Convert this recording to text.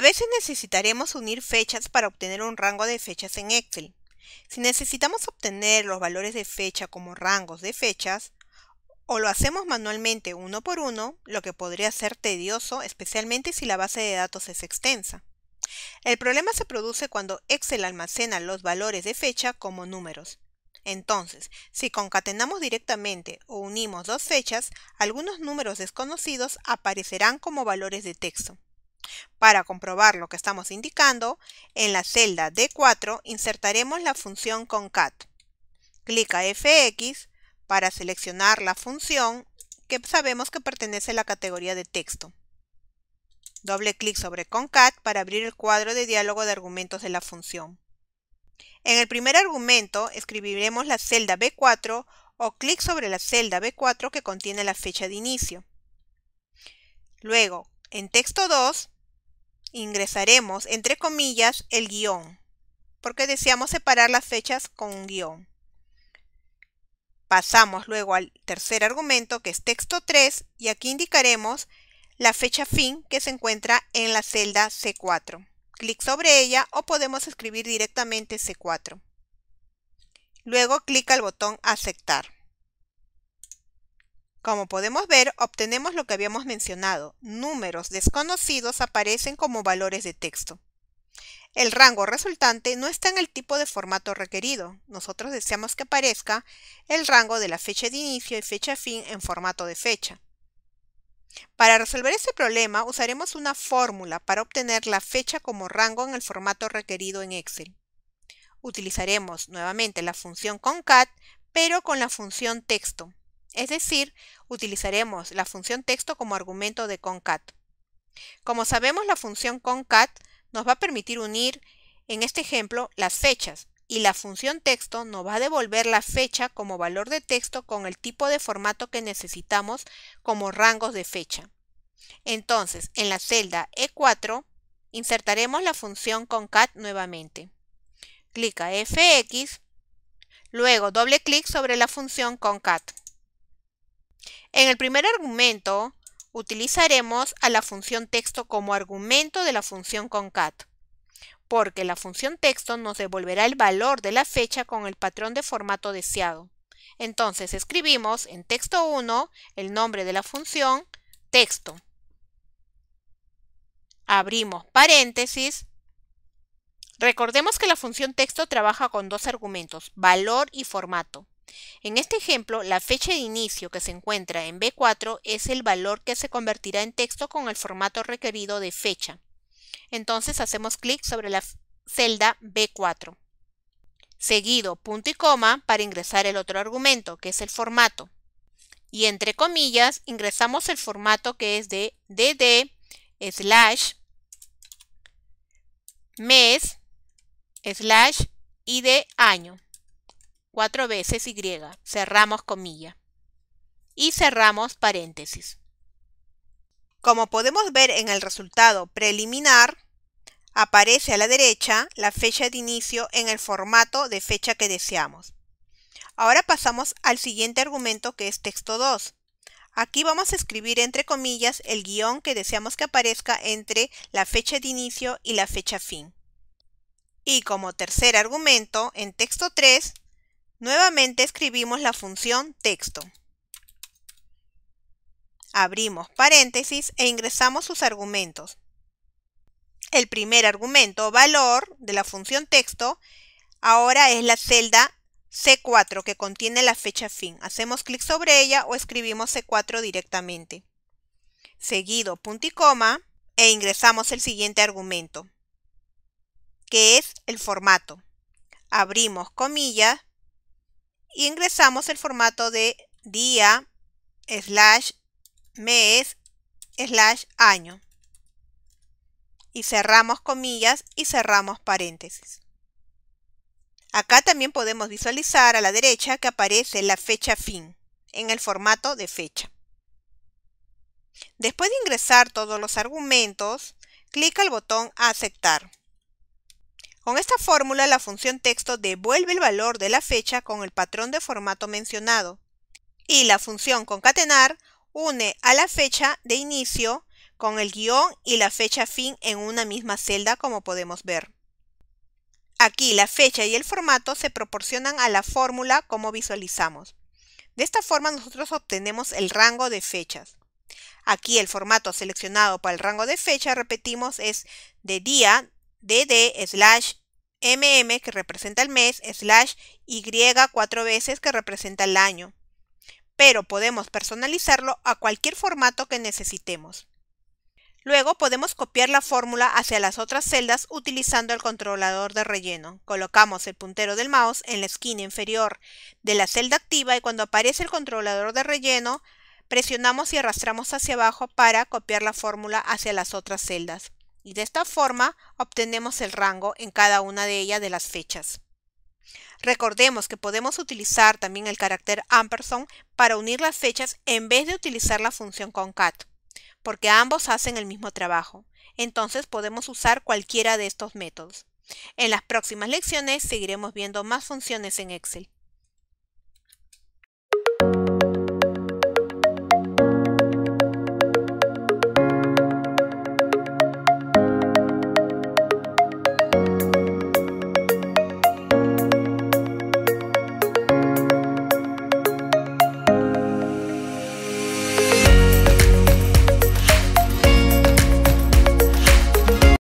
A veces necesitaremos unir fechas para obtener un rango de fechas en Excel. Si necesitamos obtener los valores de fecha como rangos de fechas, o lo hacemos manualmente uno por uno, lo que podría ser tedioso, especialmente si la base de datos es extensa. El problema se produce cuando Excel almacena los valores de fecha como números. Entonces, si concatenamos directamente o unimos dos fechas, algunos números desconocidos aparecerán como valores de texto. Para comprobar lo que estamos indicando, en la celda D4 insertaremos la función concat. Clica FX para seleccionar la función que sabemos que pertenece a la categoría de texto. Doble clic sobre concat para abrir el cuadro de diálogo de argumentos de la función. En el primer argumento escribiremos la celda B4 o clic sobre la celda B4 que contiene la fecha de inicio. Luego, en texto 2, ingresaremos entre comillas el guion, porque deseamos separar las fechas con un guion. Pasamos luego al tercer argumento que es texto 3 y aquí indicaremos la fecha fin que se encuentra en la celda C4. Clic sobre ella o podemos escribir directamente C4. Luego clic al botón aceptar. Como podemos ver, obtenemos lo que habíamos mencionado. Números desconocidos aparecen como valores de texto. El rango resultante no está en el tipo de formato requerido. Nosotros deseamos que aparezca el rango de la fecha de inicio y fecha fin en formato de fecha. Para resolver este problema usaremos una fórmula para obtener la fecha como rango en el formato requerido en Excel. Utilizaremos nuevamente la función concat, pero con la función texto. Es decir, utilizaremos la función texto como argumento de concat. Como sabemos, la función concat nos va a permitir unir, en este ejemplo, las fechas y la función texto nos va a devolver la fecha como valor de texto con el tipo de formato que necesitamos como rangos de fecha. Entonces, en la celda E4, insertaremos la función concat nuevamente. Clica FX, luego doble clic sobre la función concat. En el primer argumento, utilizaremos a la función texto como argumento de la función concat, porque la función texto nos devolverá el valor de la fecha con el patrón de formato deseado. Entonces escribimos en texto 1 el nombre de la función texto. Abrimos paréntesis. Recordemos que la función texto trabaja con dos argumentos, valor y formato. En este ejemplo, la fecha de inicio que se encuentra en B4 es el valor que se convertirá en texto con el formato requerido de fecha. Entonces hacemos clic sobre la celda B4. Seguido punto y coma para ingresar el otro argumento, que es el formato. Y entre comillas ingresamos el formato que es de dd slash mes slash y de año cuatro veces Y, cerramos comilla y cerramos paréntesis. Como podemos ver en el resultado preliminar, aparece a la derecha la fecha de inicio en el formato de fecha que deseamos. Ahora pasamos al siguiente argumento que es texto 2. Aquí vamos a escribir entre comillas el guion que deseamos que aparezca entre la fecha de inicio y la fecha fin. Y como tercer argumento, en texto 3, Nuevamente escribimos la función texto. Abrimos paréntesis e ingresamos sus argumentos. El primer argumento, valor, de la función texto, ahora es la celda C4 que contiene la fecha fin. Hacemos clic sobre ella o escribimos C4 directamente. Seguido punto y coma e ingresamos el siguiente argumento, que es el formato. Abrimos comillas y ingresamos el formato de día slash mes slash año. Y cerramos comillas y cerramos paréntesis. Acá también podemos visualizar a la derecha que aparece la fecha fin en el formato de fecha. Después de ingresar todos los argumentos, clica el botón Aceptar. Con esta fórmula, la función texto devuelve el valor de la fecha con el patrón de formato mencionado. Y la función concatenar une a la fecha de inicio con el guion y la fecha fin en una misma celda como podemos ver. Aquí la fecha y el formato se proporcionan a la fórmula como visualizamos. De esta forma nosotros obtenemos el rango de fechas. Aquí el formato seleccionado para el rango de fecha, repetimos, es de día, dd, slash, mm, que representa el mes, slash, y cuatro veces, que representa el año. Pero podemos personalizarlo a cualquier formato que necesitemos. Luego podemos copiar la fórmula hacia las otras celdas utilizando el controlador de relleno. Colocamos el puntero del mouse en la esquina inferior de la celda activa y cuando aparece el controlador de relleno, presionamos y arrastramos hacia abajo para copiar la fórmula hacia las otras celdas. Y de esta forma obtenemos el rango en cada una de ellas de las fechas. Recordemos que podemos utilizar también el carácter ampersand para unir las fechas en vez de utilizar la función concat porque ambos hacen el mismo trabajo. Entonces podemos usar cualquiera de estos métodos. En las próximas lecciones seguiremos viendo más funciones en Excel.